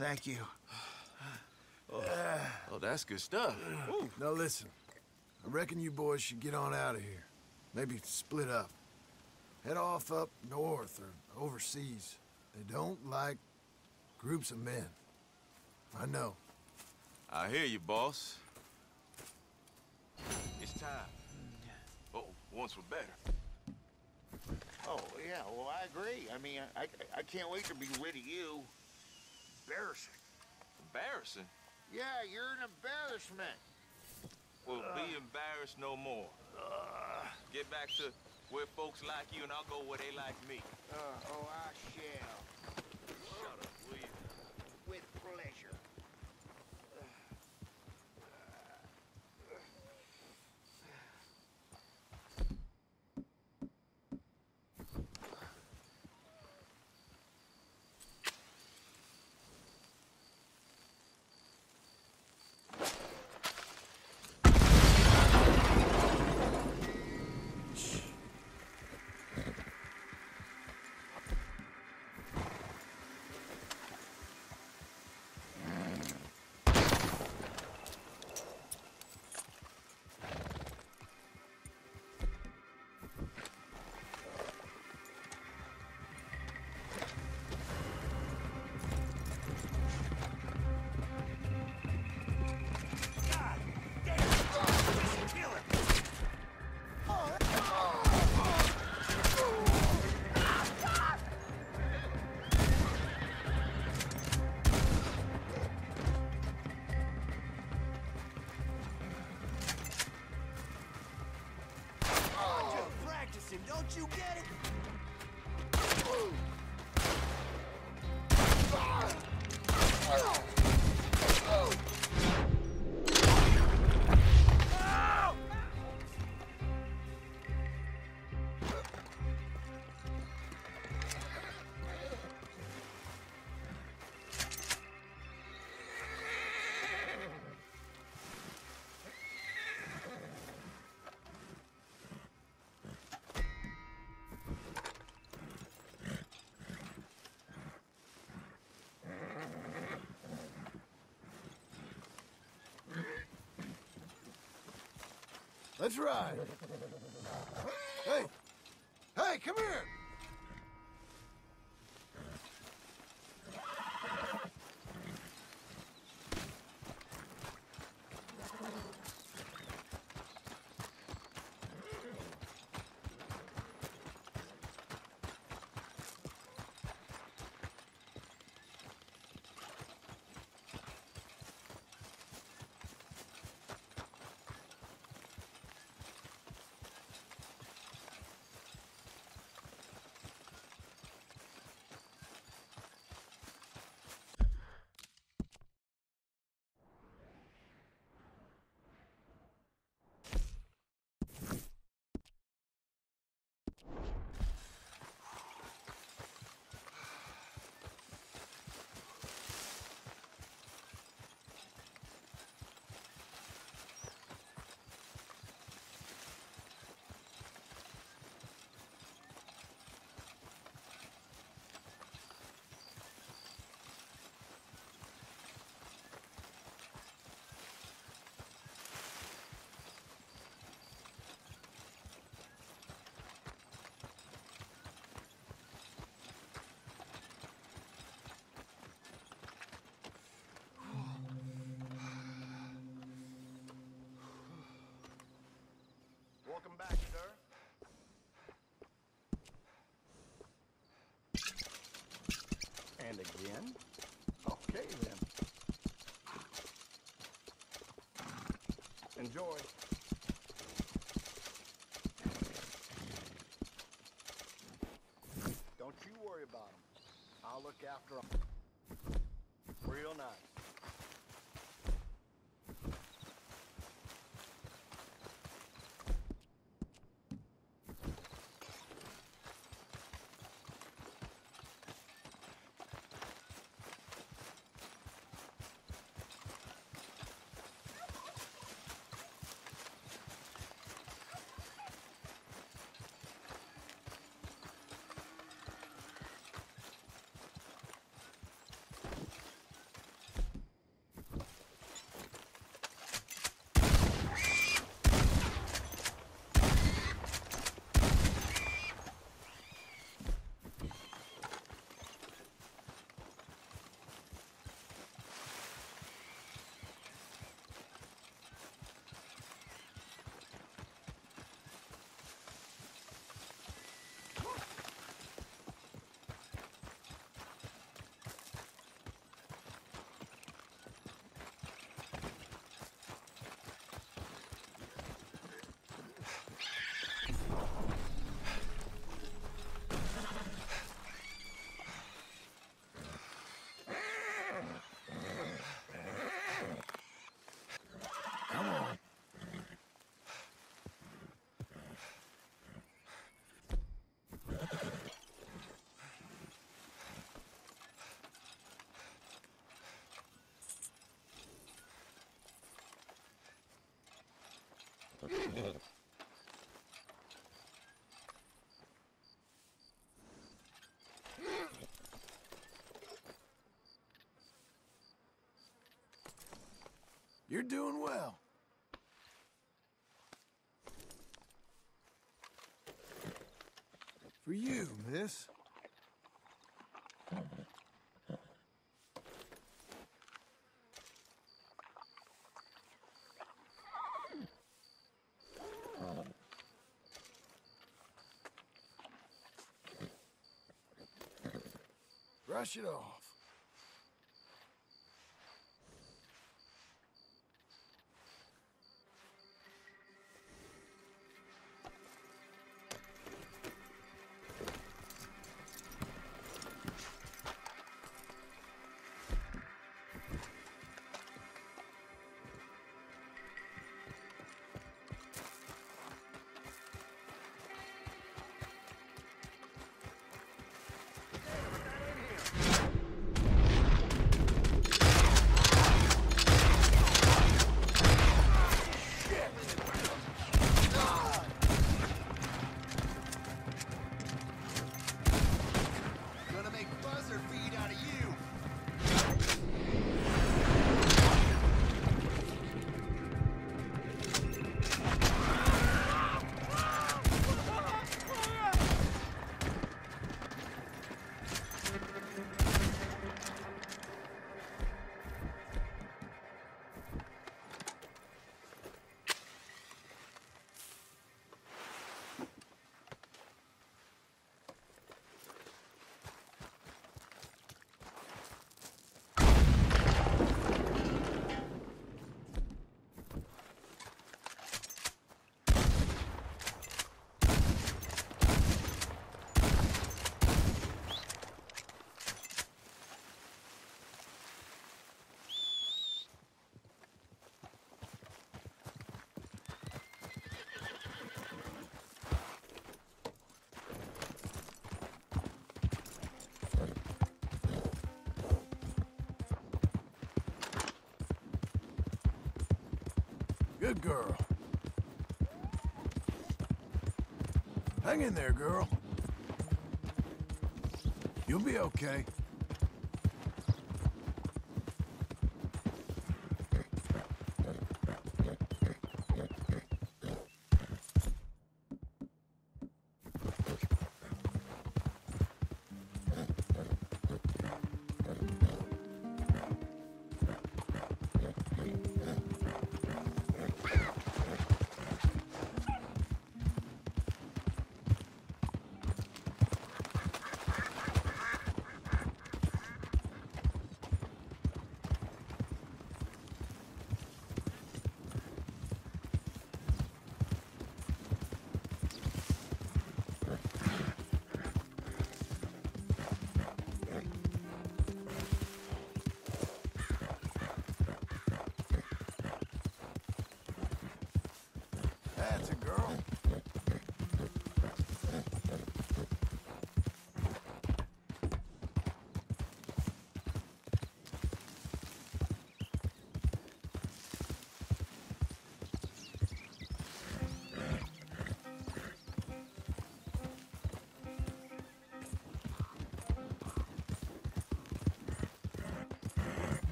Thank you. Oh, that's good stuff. Ooh. Now listen, I reckon you boys should get on out of here. Maybe split up. Head off up north or overseas. They don't like groups of men. I know. I hear you, boss. It's time. Oh, once we're better. Oh, yeah, well, I agree. I mean, I, I, I can't wait to be rid of you. Embarrassing. Embarrassing? Yeah, you're an embarrassment. Well, be embarrassed no more. Get back to where folks like you, and I'll go where they like me. Uh, oh, I shall. Shut up, will you? With pleasure. Let's. Hey! Hey, come here! Welcome back, sir. And again? Okay, then. Enjoy. Don't you worry about them. I'll look after them. Real nice. You're doing well. For you, miss. Brush it off. Good girl. Hang in there, girl. You'll be okay.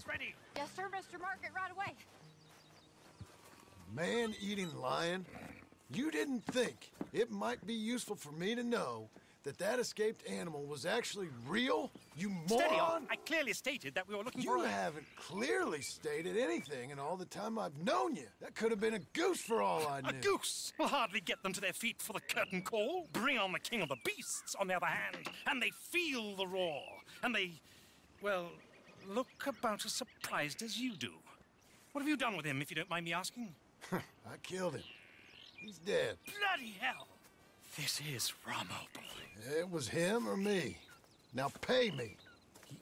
Sally, get the cages ready! Yes, sir, Mr. Market, right away. Man-eating lion? You didn't think it might be useful for me to know that that escaped animal was actually real? You Steady on! moron! I clearly stated that we were looking You for a... haven't clearly stated anything in all the time I've known you. That could have been a goose for all I knew. A goose will hardly get them to their feet for the curtain call. Bring on the king of the beasts, on the other hand, and they feel the roar. And they, well, look about as surprised as you do. What have you done with him, if you don't mind me asking? I killed him. He's dead. Bloody hell! This is Ramo, boy. It was him or me. Now pay me.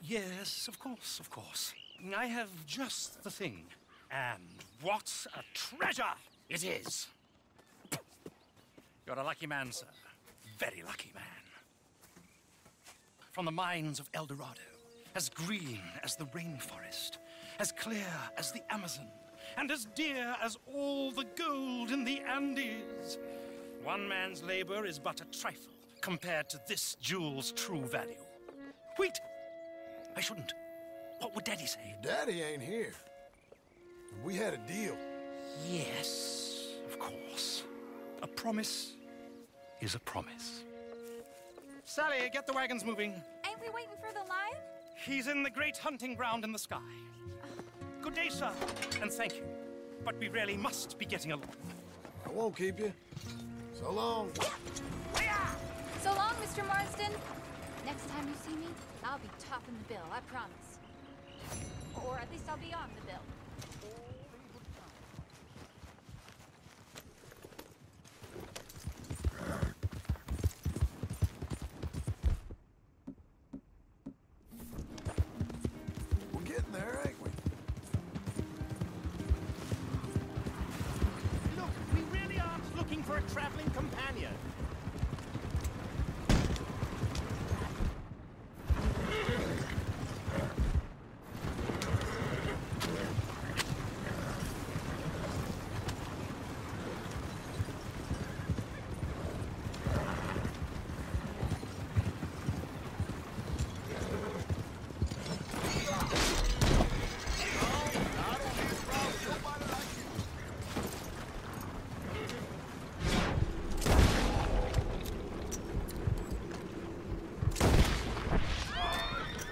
Yes, of course, of course. I have just the thing. And what a treasure it is! You're a lucky man, sir. Very lucky man. From the mines of El Dorado, as green as the rainforest, as clear as the Amazon, and as dear as all the gold in the Andes. One man's labor is but a trifle compared to this jewel's true value. Wait! I shouldn't. What would Daddy say? Daddy ain't here. We had a deal. Yes, of course. A promise is a promise. Sally, get the wagons moving. Ain't we waiting for the lion? He's in the great hunting ground in the sky. Good day, sir, and thank you. But we really must be getting along. I won't keep you. So long. So long, Mr. Marston. Next time you see me, I'll be topping the bill, I promise. Or at least I'll be on the bill. Companion.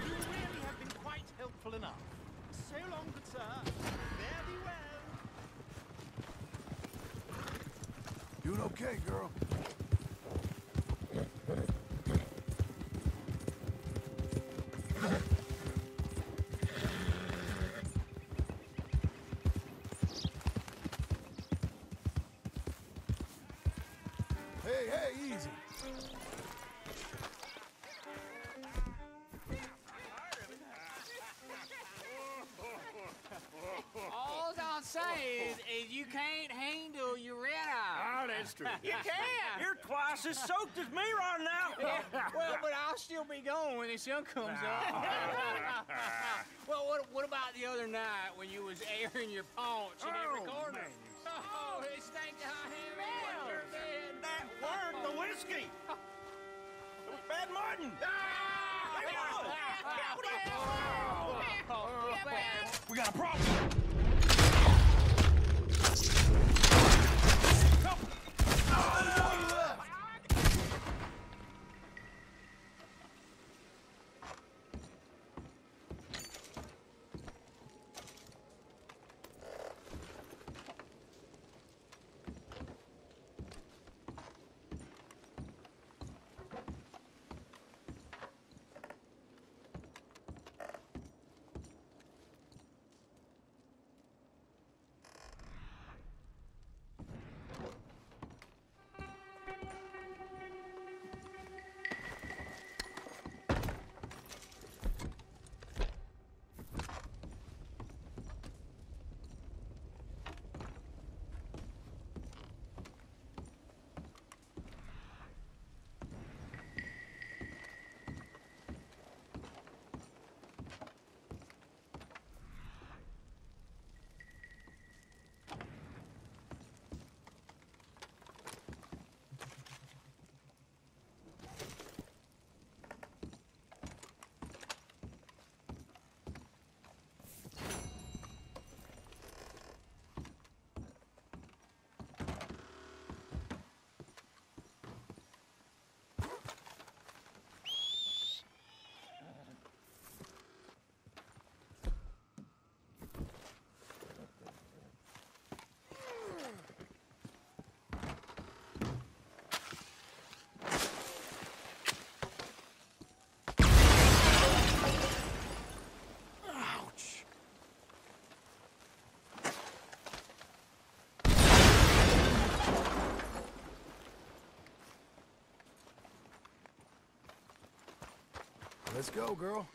You really have been quite helpful enough. So long, good sir. Fare thee okay, girl. Hey, hey, easy. All I'm saying is, is you can't handle your red eye. Oh, that's true. You can't. You're twice as soaked as me right now. well, but I'll still be going when the sun comes up. well, what, what about the other night when you was airing your paunch in every Oh, corner? man, Oh, it stank to high hand. That word, the whiskey. It was Bad Martin. We got a problem. Let's go, girl.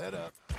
that up.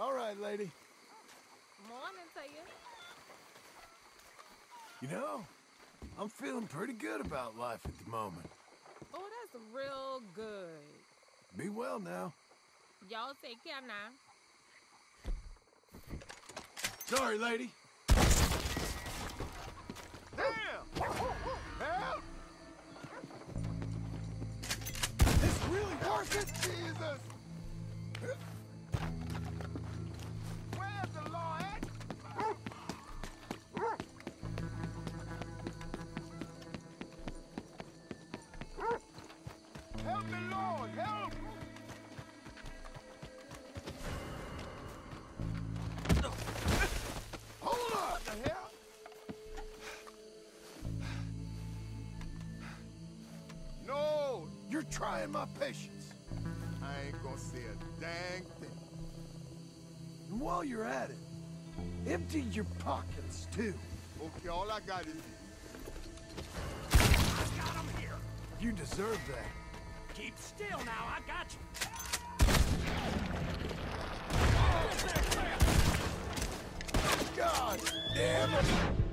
All right, lady. Morning to you. You know, I'm feeling pretty good about life at the moment. Oh, that's real good. Be well now. Y'all take care now. Sorry, lady. Trying my patience. I ain't gonna say a dang thing. And while you're at it, empty your pockets too. Okay, all I got is I got him here! You deserve that. Keep still now, I got you. God damn it!